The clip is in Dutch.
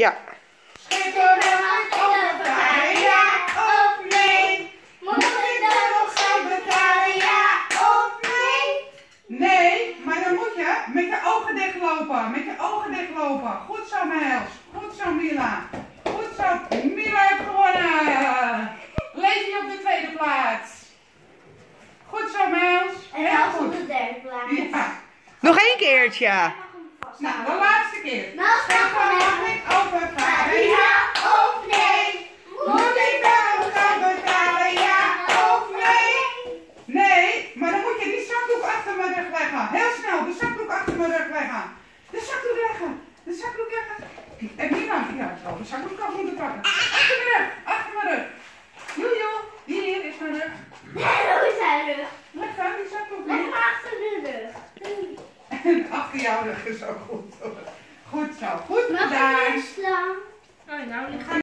Ja. Schipperen overvaren, ja of nee? Moet ik dan nog geld betalen, ja of nee? Nee, maar dan moet je met je ogen dichtlopen. Met je ogen dichtlopen. Goed zo, Mijls. Goed zo, Mila. Goed zo. Mila heeft gewonnen. Leef je op de tweede plaats. Goed zo, Mijls. En op goed. de derde plaats. Ja. Nog één keertje. Nou, de laatste keer. Nou, stap Schipperen maar. mag ik overvaren, ja of nee? Moet ik dan nog geld betalen, ja of nee? Nee, maar dan moet je die zakdoek achter mijn rug leggen. Heel snel, de zakdoek achter mijn rug leggen. De zakdoek leggen. De zakdoek leggen. En Mina, ja, ik zal de zakdoek af moeten pakken. Achter mijn rug, achter mijn rug. Jojo, hier is mijn rug. Nee, hoe is hij rug? Leg aan die zakdoek Leg maar achter de rug. En achter jouw rug is ook goed hoor. Goed zo, goed Mag ik gedaan. slaan? Oh, nou, We gaan